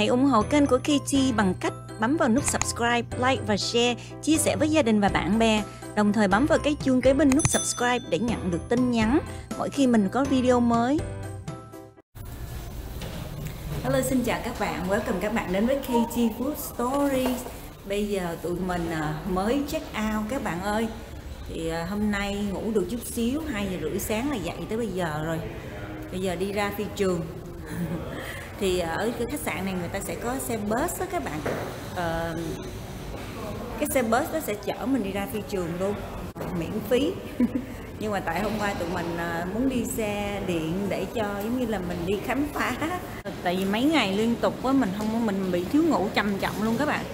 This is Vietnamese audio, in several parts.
Hãy ủng hộ kênh của KT bằng cách bấm vào nút subscribe, like và share, chia sẻ với gia đình và bạn bè. Đồng thời bấm vào cái chuông kế bên nút subscribe để nhận được tin nhắn mỗi khi mình có video mới. Hello xin chào các bạn, welcome các bạn đến với KT Food Stories. Bây giờ tụi mình à, mới check out các bạn ơi. Thì à, hôm nay ngủ được chút xíu, 2 giờ rưỡi sáng là dậy tới bây giờ rồi. Bây giờ đi ra phi trường. thì ở cái khách sạn này người ta sẽ có xe bus đó các bạn. Ờ, cái xe bus nó sẽ chở mình đi ra phi trường luôn miễn phí. Nhưng mà tại hôm qua tụi mình ờ, muốn đi xe điện để cho giống như là mình đi khám phá. Tại vì mấy ngày liên tục với mình không mình bị thiếu ngủ trầm trọng luôn các bạn.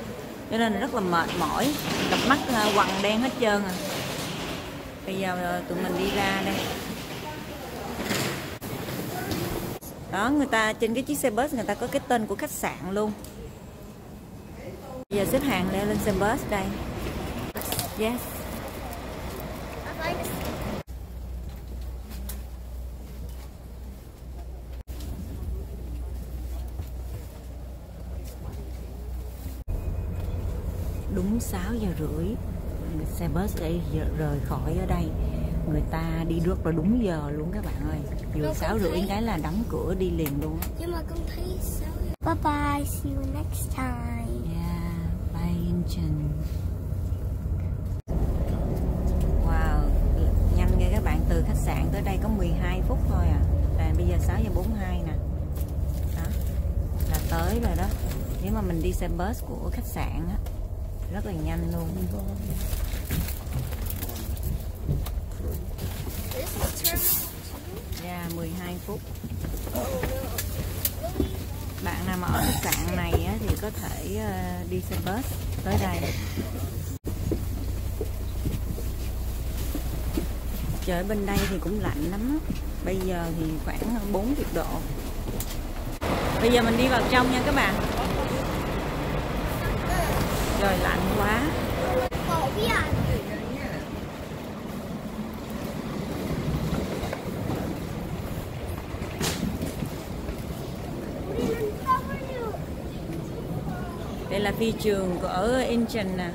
Cho nên rất là mệt mỏi cặp mắt ờ, quằn đen hết trơn à. Bây giờ ờ, tụi mình đi ra đây. Đó, người ta trên cái chiếc xe bus người ta có cái tên của khách sạn luôn. Giờ xếp hàng leo lên xe bus đây. Yes. Đúng 6 giờ rưỡi, xe bus để rời khỏi ở đây người ta đi rất là đúng giờ luôn các bạn ơi. Vừa sáu rưỡi cái là đóng cửa đi liền luôn nhưng mà con thấy sáu bye bye see you next time. Yeah bye Incheon wow nhanh ghê các bạn từ khách sạn tới đây có 12 phút thôi à. Là bây giờ 6 giờ 42 nè. Đó là tới rồi đó. Nếu mà mình đi xe bus của khách sạn á rất là nhanh luôn Yeah, 12 phút. Bạn nào mà ở khách sạn này á, thì có thể ờ, đi xe bus tới đây. Trời bên đây thì cũng lạnh lắm á. Bây giờ thì khoảng ờ, 40 độ. Bây giờ mình đi vào trong nha các bạn. Trời lạnh quá. Đây phi trường của ở Incheon nè.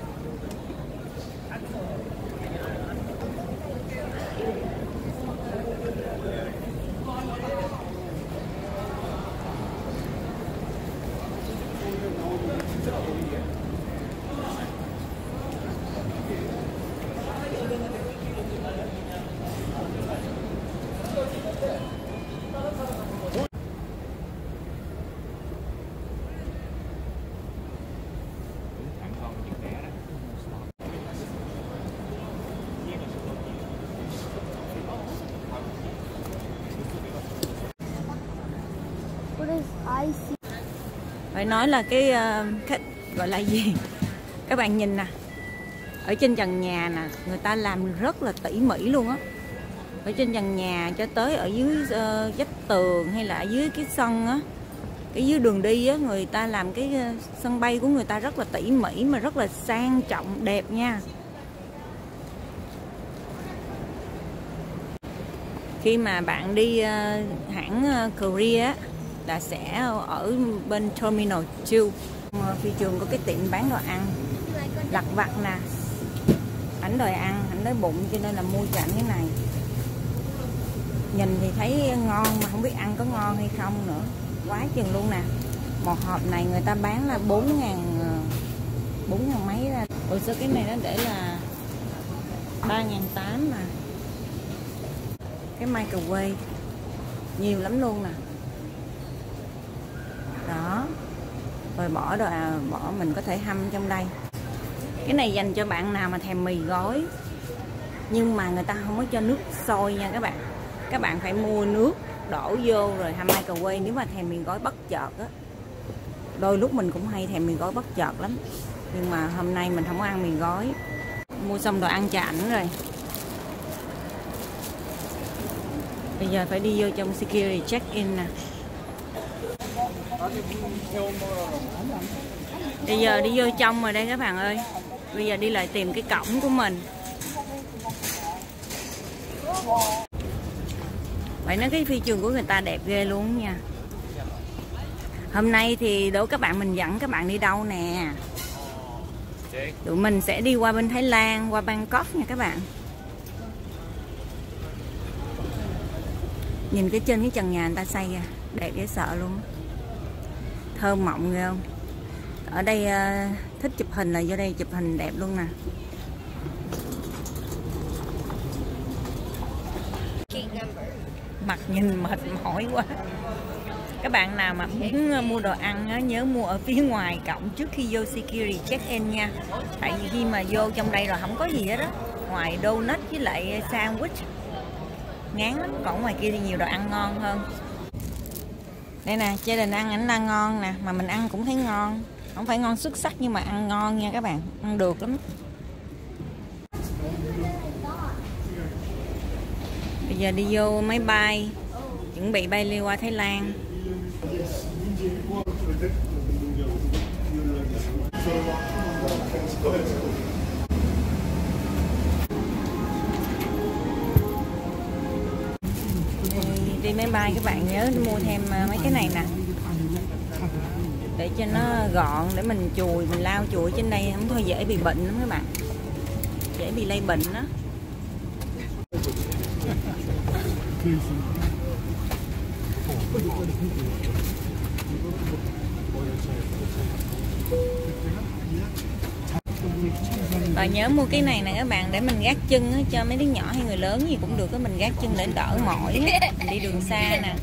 Phải nói là cái ờ, khách gọi là gì? Các bạn nhìn nè ở trên trần nhà nè người ta làm rất là tỉ mỉ luôn á. Ở trên trần nhà cho tới ở dưới uh, vách tường hay là ở dưới cái sân á cái dưới đường đi á người ta làm cái ờ, sân bay của người ta rất là tỉ mỉ mà rất là sang trọng đẹp nha. Khi mà bạn đi uh, hãng uh, Korea là sẽ ở bên Terminal 2 phi trường có cái tiệm bán đồ ăn, lặt vặt nè. Ảnh đòi ăn, ảnh đói bụng, cho nên là mua cho ảnh cái này. Nhìn thì thấy ngon mà không biết ăn có ngon hay không nữa. Quá chừng luôn nè. Một hộp này người ta bán là 4 ngàn ờ, 4 ngàn mấy ra. Ủa, sao cái này nó để là 3 ngàn 8 mà? Cái microwave nhiều lắm luôn nè đó rồi bỏ đồ à, bỏ mình có thể hâm trong đây. Cái này dành cho bạn nào mà thèm mì gói. Nhưng mà người ta không có cho nước sôi nha các bạn. Các bạn phải mua nước đổ vô rồi hâm microwave. Nếu mà thèm mì gói bất chợt á đôi lúc mình cũng hay thèm mì gói bất chợt lắm. Nhưng mà hôm nay mình không có ăn mì gói. Mua xong rồi ăn cho ảnh rồi. Bây giờ phải đi vô trong security check in nè bây giờ đi vô trong rồi đây các bạn ơi. Bây giờ đi lại tìm cái cổng của mình. Vậy nói cái phi trường của người ta đẹp ghê luôn nha. Hôm nay thì đố các bạn mình dẫn các bạn đi đâu nè. Tụi mình sẽ đi qua bên Thái Lan, qua Bangkok nha các bạn. Nhìn cái trên cái trần nhà người ta xây kìa. Đẹp dễ sợ luôn thơm mộng ghê không? Ở đây ờ, thích chụp hình là vô đây chụp hình đẹp luôn nè. Mặt nhìn mệt mỏi quá. Các bạn nào mà muốn ờ, mua đồ ăn á, nhớ mua ở phía ngoài cổng trước khi vô security check in nha. Tại vì khi mà vô trong đây rồi không có gì hết á. Ngoài donut với lại sandwich. Ngán lắm còn ngoài kia thì nhiều đồ ăn ngon hơn đây nè, gia đình ăn ảnh đang ngon nè, mà mình ăn cũng thấy ngon. Không phải ngon xuất sắc nhưng mà ăn ngon nha các bạn, ăn được lắm. Bây giờ đi vô máy bay, chuẩn bị bay đi qua Thái Lan. Đi máy bay, các bạn nhớ mua thêm à, mấy cái này nè. Để cho nó gọn, để mình chùi, mình lau chùi trên đây, không thôi dễ bị bệnh lắm các bạn. Dễ bị lây bệnh đó và nhớ mua cái này nè các bạn để mình gác chân á, cho mấy đứa nhỏ hay người lớn gì cũng được á mình gác chân để đỡ mỏi á. mình đi đường xa nè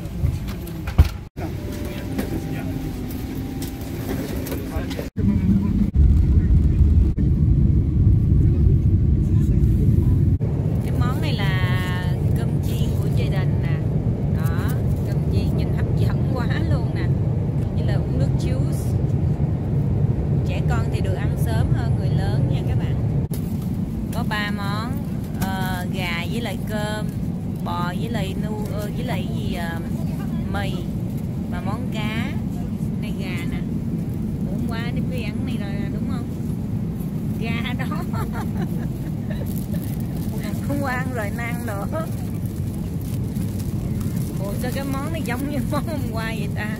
cái món này là cơm chiên của gia đình nè đó cơm chiên nhìn hấp dẫn quá luôn nè như là uống nước juice trẻ con thì được ăn sớm hơn người lớn nha các bạn có ba món ờ, gà với lại cơm bò với lại nu ờ, với lại gì ờ, mì và món cá này, gà nè. Hôm qua đi cái ăn này rồi đúng không? Gà đó. Không qua ăn rồi nó nữa. Ủa, sao cái món này giống như món hôm qua vậy ta?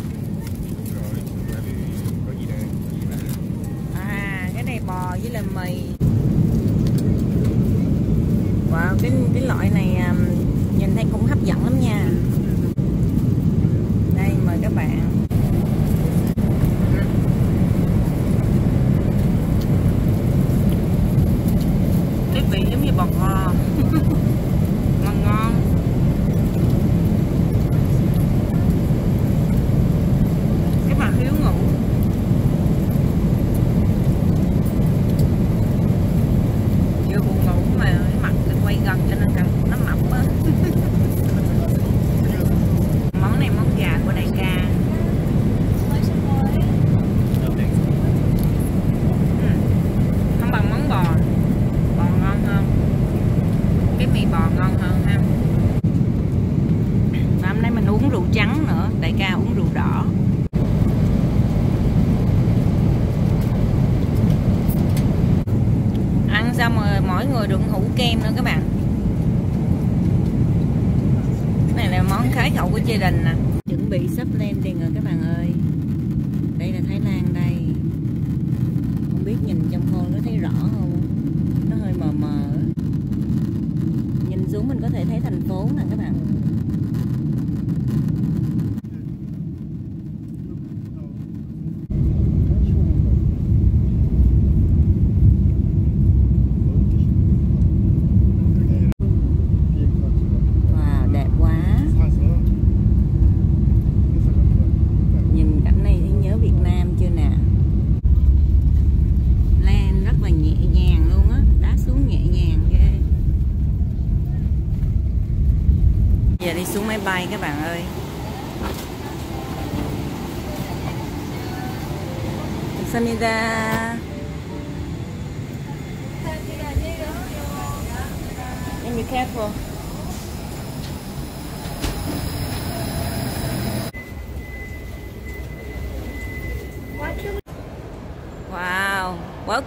À cái này bò với là mì. Wow, cái cái loại này à, nhìn thấy cũng hấp dẫn.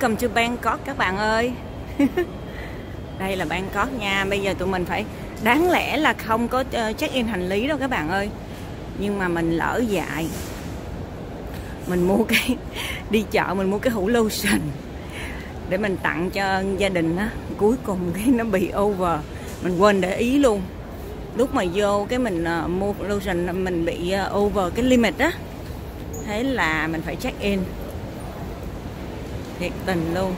Welcome to Bangkok các bạn ơi. Đây là Bangkok nha. Bây giờ tụi mình phải Đáng lẽ là không có ờ, check-in hành lý đâu các bạn ơi. Nhưng mà mình lỡ dại. Mình mua cái Đi chợ mình mua cái hũ lotion Để mình tặng cho gia đình á. Cuối cùng cái nó bị over. Mình quên để ý luôn. Lúc mà vô cái mình uh, mua lotion Mình bị uh, over cái limit á. Thế là mình phải check-in thiệt tình luôn.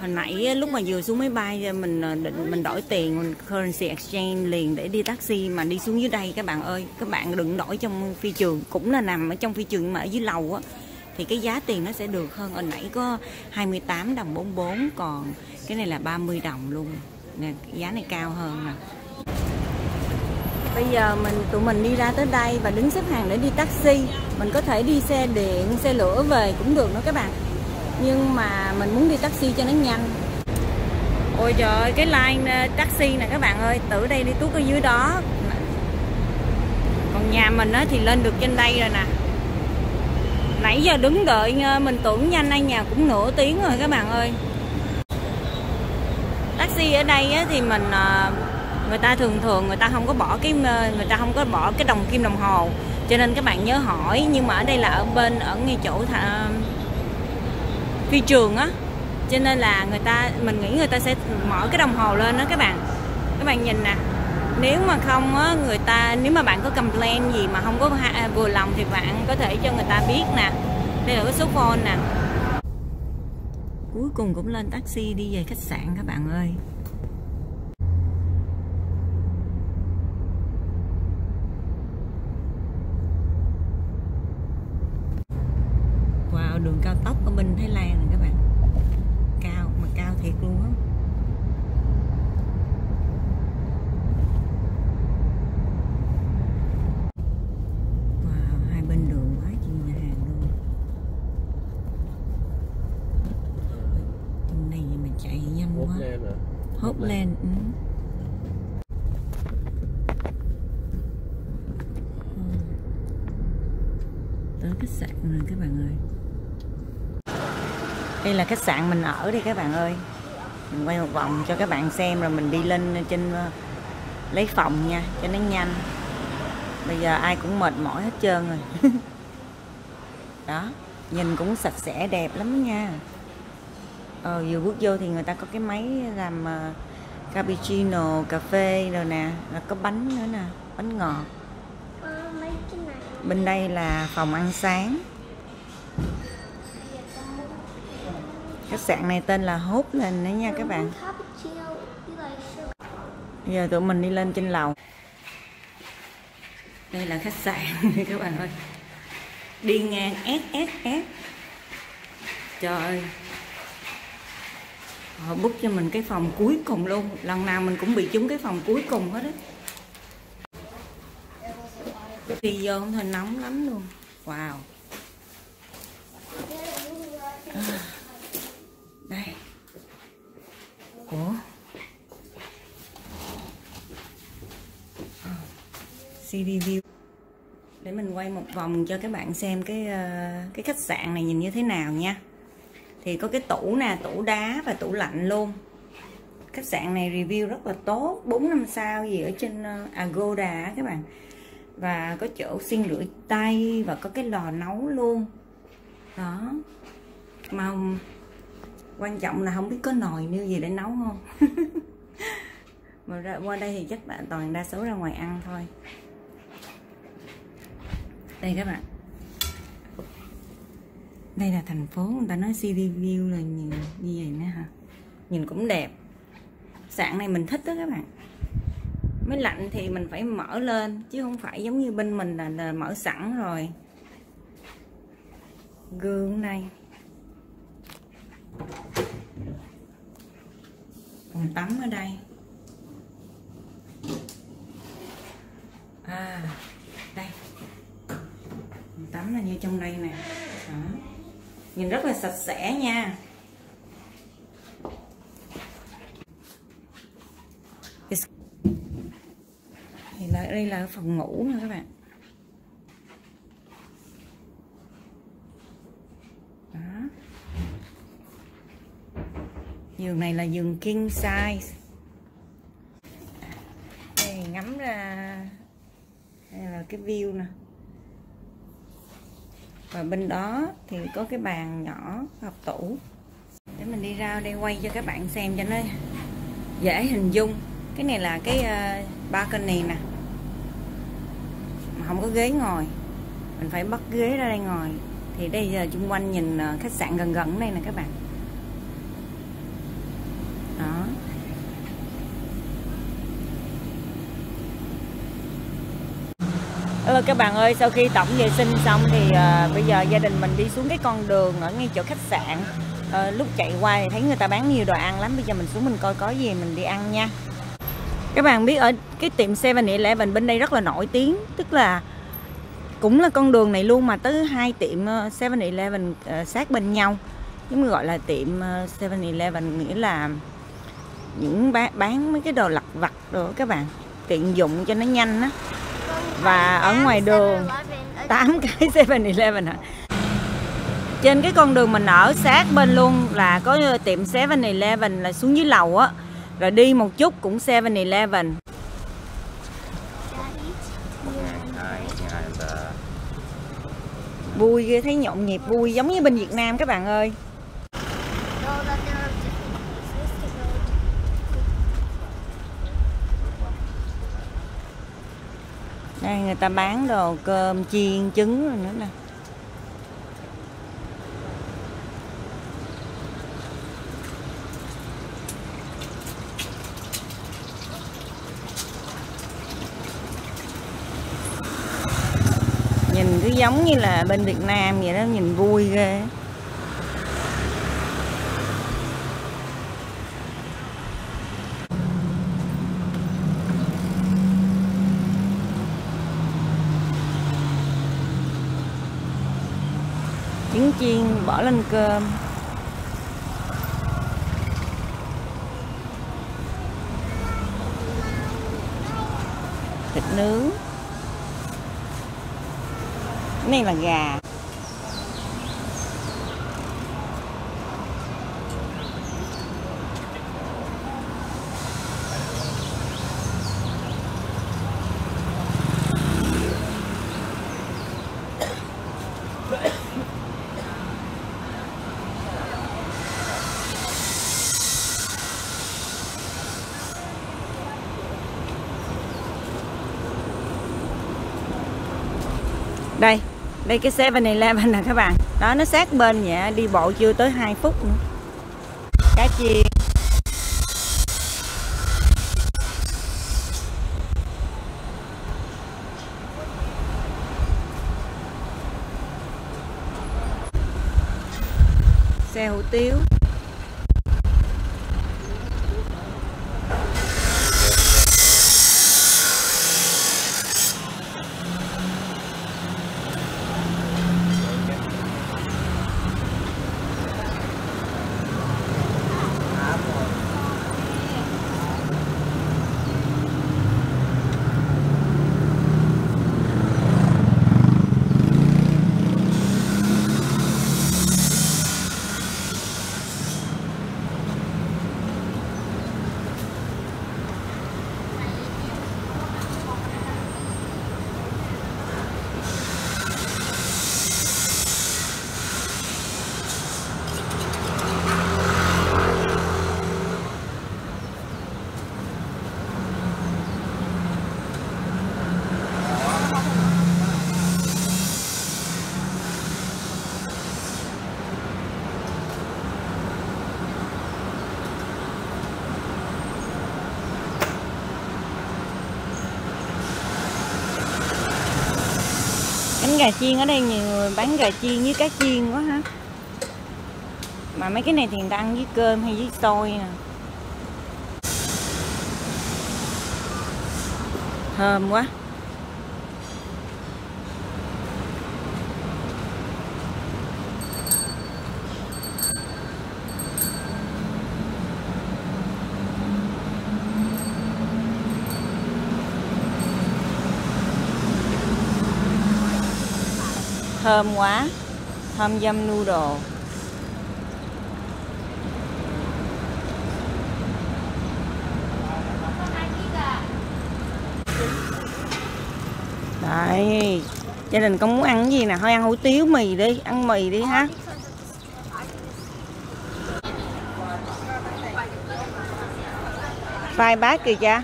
Hồi nãy lúc mà vừa xuống máy bay mình ờ, định, mình đổi tiền mình currency exchange liền để đi taxi mà đi xuống dưới đây. Các bạn ơi, các bạn đừng đổi trong phi trường, cũng là nằm ở trong phi trường mà ở dưới lầu á, thì cái giá tiền nó sẽ được hơn. Hồi nãy có 28 đồng 44 còn cái này là 30 đồng luôn. Nè, giá này cao hơn nè. Bây giờ mình, tụi mình đi ra tới đây và đứng xếp hàng để đi taxi. Mình có thể đi xe điện, xe lửa về cũng được nữa các bạn nhưng mà mình muốn đi taxi cho nó nhanh. Ôi trời ơi cái line ờ, taxi nè các bạn ơi. Từ đây đi tuốt ở dưới đó. Còn nhà mình á thì lên được trên đây rồi nè. Nãy giờ đứng đợi ờ, mình tưởng nhanh anh nhà cũng nửa tiếng rồi các bạn ơi. Taxi ở đây á, thì mình ờ, người ta thường thường người ta không có bỏ cái người ta không có bỏ cái đồng kim đồng hồ. Cho nên các bạn nhớ hỏi nhưng mà ở đây là ở bên ở ngay chỗ thả, phi trường á. Cho nên là người ta, mình nghĩ người ta sẽ mở cái đồng hồ lên đó các bạn. Các bạn nhìn nè, nếu mà không á, người ta, nếu mà bạn có complain gì mà không có à, vừa lòng thì bạn có thể cho người ta biết nè. Đây là cái số phone nè. Cuối cùng cũng lên taxi đi về khách sạn các bạn ơi Wow, đường cao tốc ở bên Thái Lan này các bạn Cao, mà cao thiệt luôn á Wow, hai bên đường quá chi nhà hàng luôn Trong này mà chạy nhanh quá Hopland à? Hopland, ừ. tới khách sạn rồi các bạn ơi đây là khách sạn mình ở đây các bạn ơi. Mình quay một vòng cho các bạn xem rồi mình đi lên trên ờ, lấy phòng nha cho nó nhanh. Bây giờ ai cũng mệt mỏi hết trơn rồi. Đó nhìn cũng sạch sẽ đẹp lắm nha. Ờ, vừa bước vô thì người ta có cái máy làm uh, cappuccino cà phê rồi nè là có bánh nữa nè bánh ngọt. Bên đây là phòng ăn sáng khách sạn này tên là hốt lên đấy nha các bạn. Bây giờ tụi mình đi lên trên lầu. Đây là khách sạn các bạn ơi. Đi ngang ép ép ép trời ơi. Họ bút cho mình cái phòng cuối cùng luôn. Lần nào mình cũng bị trúng cái phòng cuối cùng hết á. Đi vô không thôi nóng lắm luôn. Wow à, đây ủa à, review để mình quay một vòng cho các bạn xem cái ờ, cái khách sạn này nhìn như thế nào nha. Thì có cái tủ nè, tủ đá và tủ lạnh luôn. Khách sạn này review rất là tốt 4 năm sao gì ở trên ờ, Agoda các bạn. Và có chỗ xin rửa tay và có cái lò nấu luôn. Đó. Mà quan trọng là không biết có nồi như gì để nấu không? Mà ra, qua đây thì chắc là toàn đa số ra ngoài ăn thôi đây các bạn. Đây là thành phố người ta nói city view là nhìn như vậy nữa hả? Nhìn cũng đẹp. Sạn này mình thích đó các bạn. Mới lạnh thì mình phải mở lên chứ không phải giống như bên mình là, là mở sẵn rồi. Gương này. Phòng tắm ở đây. À tắm là như trong đây nè. Đó. nhìn rất là sạch sẽ nha. Thì là đây là phòng ngủ nha các bạn. Đó. Giường này là giường king size. Đây, ngắm ra. Đây là cái view nè và bên đó thì có cái bàn nhỏ học tủ. Để mình đi ra đây quay cho các bạn xem cho nó dễ hình dung. Cái này là cái uh, balcony nè. Mà không có ghế ngồi. Mình phải bắt ghế ra đây ngồi. Thì đây giờ chung quanh nhìn ờ, khách sạn gần gần đây nè các bạn. Đó. Ừ, các bạn ơi, sau khi tổng vệ sinh xong thì uh, bây giờ gia đình mình đi xuống cái con đường ở ngay chỗ khách sạn. Uh, Lúc chạy qua thì thấy người ta bán nhiều đồ ăn lắm Bây giờ mình xuống mình coi có gì mình đi ăn nha. Các bạn biết ở cái tiệm 7-Eleven bên đây rất là nổi tiếng Tức là cũng là con đường này luôn mà tới hai tiệm ờ, 7-Eleven uh, sát bên nhau. Giống gọi là tiệm 7-Eleven nghĩa là những bán, bán mấy cái đồ lặt vặt đồ các bạn tiện dụng cho nó nhanh á và ở ngoài đường. 8 cái 7-Eleven hả? Trên cái con đường mình ở, sát bên luôn là có tiệm 7-Eleven là xuống dưới lầu á. Rồi đi một chút cũng 7-Eleven vui ghê, thấy nhộn nhịp, vui giống như bên Việt Nam các bạn ơi. Đây, người ta bán đồ cơm, chiên, trứng rồi nữa nè. Nhìn cứ giống như là bên Việt Nam vậy đó, nhìn vui ghê. Chiên bỏ lên cơm. Thịt nướng. Cái này là gà. Đây đây cái 7-Eleven nè các bạn. Đó, nó sát bên nhẹ đi bộ chưa tới 2 phút nữa. Cá chiên. Xe hủ tiếu. Gà chiên ở đây, nhiều người bán gà chiên với cá chiên quá ha. Mà mấy cái này thì người ta ăn với cơm hay với xôi nè. Thơm quá. Thơm quá, thơm dâm noodle. Đấy, Gia đình con muốn ăn cái gì nè? Thôi ăn hủ tiếu, mì đi, Ăn mì đi ha. Phai bát kìa cha.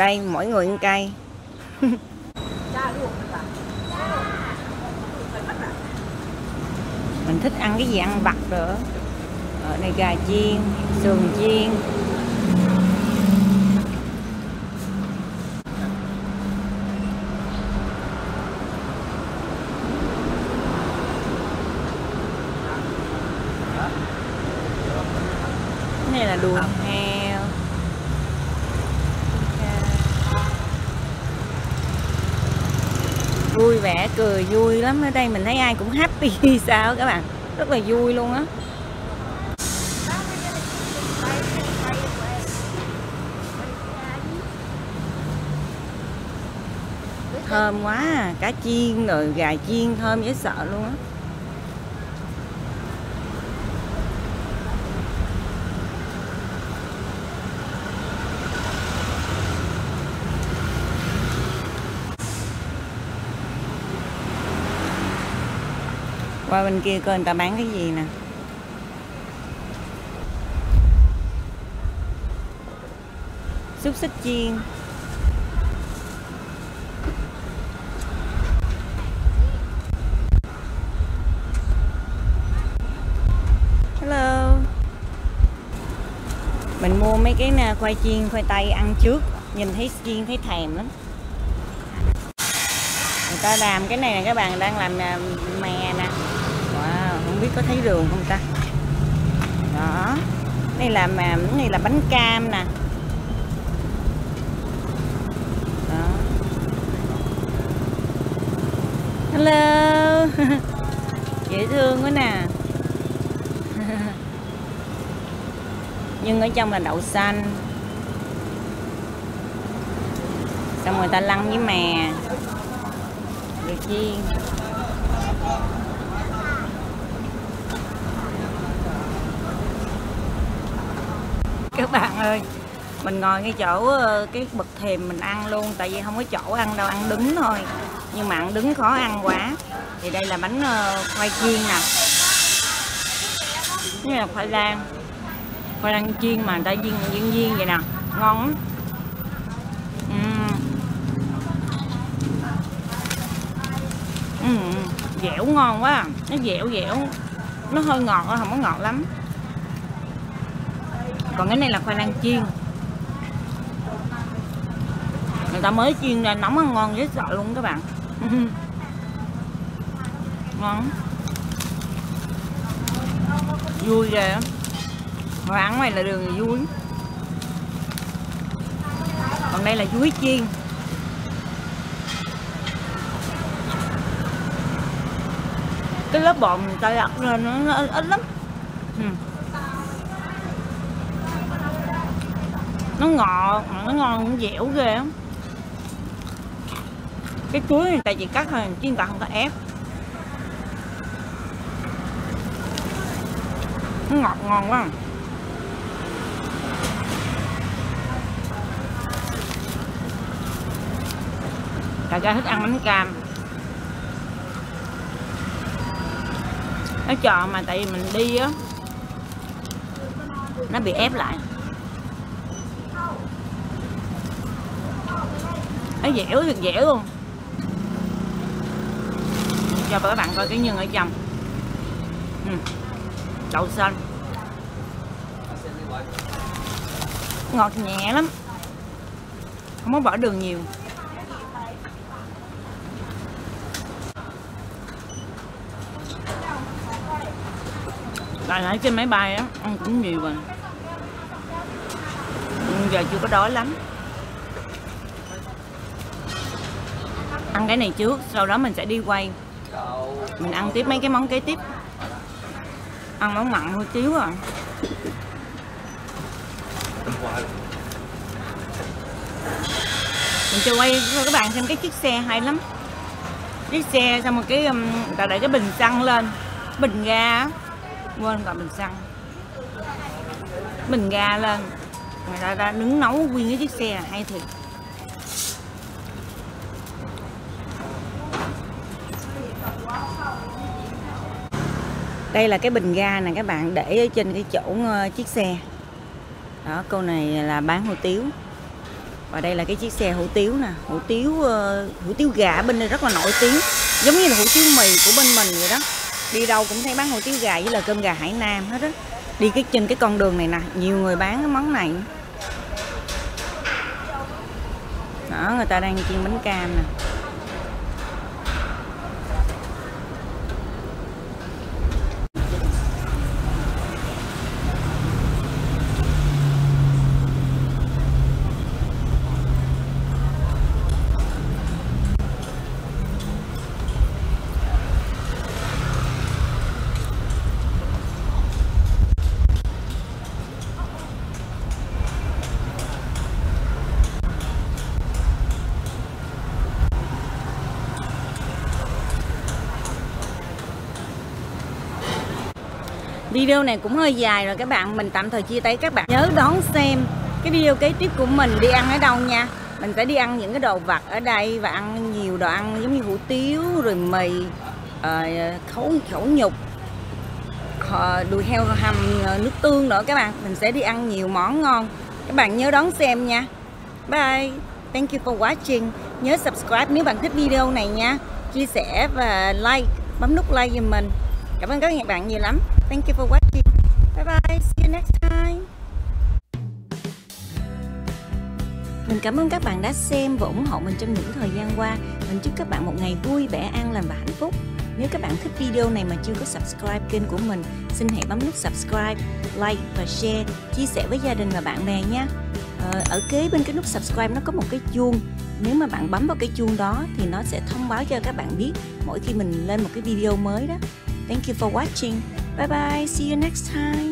Đây, mỗi người một cây Mình thích ăn cái gì ăn vặt nữa. Ở đây gà chiên, Sườn chiên Cái này là đùi heo vui vẻ cười vui lắm ở đây, mình thấy ai cũng happy sao các bạn rất là vui luôn á thơm quá à. cá chiên rồi gà chiên thơm dễ sợ luôn á qua bên kia coi người ta bán cái gì nè. Xúc xích chiên. Hello. Mình mua mấy cái nè, khoai chiên khoai tây ăn trước. Nhìn thấy chiên thấy thèm lắm. Người ta làm cái này nè các bạn đang làm à, mè nè không biết có thấy đường không ta? Đó. Đây là mà, này là bánh cam nè. Đó. Hello. Dễ thương quá nè. Nhưng ở trong là đậu xanh. Xong người ta lăn với mè. Được chiên. Các bạn ơi. Mình ngồi ngay chỗ ờ, cái bậc thềm mình ăn luôn tại vì không có chỗ ăn đâu ăn đứng thôi. Nhưng mà ăn đứng khó ăn quá. Thì đây là bánh ờ, khoai chiên nè. Như là khoai lang. Khoai lang chiên mà người ta viên viên viên vậy nè. Ngon lắm. Ừm. Ừm, dẻo ngon quá à. nó dẻo dẻo. Nó hơi ngọt không có ngọt lắm còn cái này là khoai lang chiên. Người ta mới chiên ra nóng ăn ngon dễ sợ luôn các bạn. Ngon. Vui ghê mà ăn ngoài là đường thì vui. Còn đây là chuối chiên. Cái lớp bột người ta đặt lên nó, ít, ít lắm. Ừ. nó ngọt mà nó ngon cũng dẻo ghê lắm cái chuối người ta chỉ cắt thôi chứ người ta không có ép. Nó ngọt ngon quá. Đại ca thích ăn bánh cam. Nó chọn mà tại vì mình đi á, nó bị ép lại. Nó dẻo thật dẻo luôn. Cho các bạn coi cái nhân ở trong. Ừ. đậu xanh. Ngọt nhẹ lắm. Không có bỏ đường nhiều. Tại nãy trên máy bay á, ăn cũng nhiều rồi. Giờ chưa có đói lắm. Ăn cái này trước, sau đó mình sẽ đi quay. Mình ăn tiếp mấy cái món kế tiếp. Ăn món mặn thôi tiếu à. Mình cho quay cho các bạn xem cái chiếc xe hay lắm. Chiếc xe xong một cái tạo ta để cái bình xăng lên. Bình ga quên gọi bình xăng. Bình ga lên. Người ta đã nướng nấu nguyên cái chiếc xe hay thiệt. Đây là cái bình ga nè, các bạn để ở trên cái chỗ ờ, chiếc xe. Đó cô này là bán hủ tiếu. Và đây là cái chiếc xe hủ tiếu nè. Hủ tiếu ờ, hủ tiếu gà bên đây rất là nổi tiếng. Giống như là hủ tiếu mì của bên mình vậy đó. Đi đâu cũng thấy bán hủ tiếu gà với là cơm gà hải nam hết á. Đi cái trên cái con đường này nè, nhiều người bán cái món này. Đó, người ta đang chiên bánh cam nè. Video này cũng hơi dài rồi các bạn Mình tạm thời chia tay các bạn. Nhớ đón xem cái video kế tiếp của mình đi ăn ở đâu nha. Mình sẽ đi ăn những cái đồ vặt ở đây Và ăn nhiều đồ ăn giống như hủ tiếu Rồi mì ờ, uh, khẩu, khẩu nhục uh, Đùi heo hầm ờ, nước tương nữa các bạn. Mình sẽ đi ăn nhiều món ngon. Các bạn nhớ đón xem nha. Bye. Thank you for watching. Nhớ subscribe nếu bạn thích video này nha. Chia sẻ và like Bấm nút like giùm mình. Cảm ơn các bạn nhiều lắm. Thank you for watching. Bye bye. See you next time. Mình cảm ơn các bạn đã xem và ủng hộ mình trong những thời gian qua. Mình chúc các bạn một ngày vui, vẻ, an lành và hạnh phúc. Nếu các bạn thích video này mà chưa có subscribe kênh của mình, xin hãy bấm nút subscribe, like và share, chia sẻ với gia đình và bạn bè nha. Ờ, ở kế bên cái nút subscribe nó có một cái chuông. Nếu mà bạn bấm vào cái chuông đó thì nó sẽ thông báo cho các bạn biết mỗi khi mình lên một cái video mới đó. Thank you for watching. Bye bye. See you next time.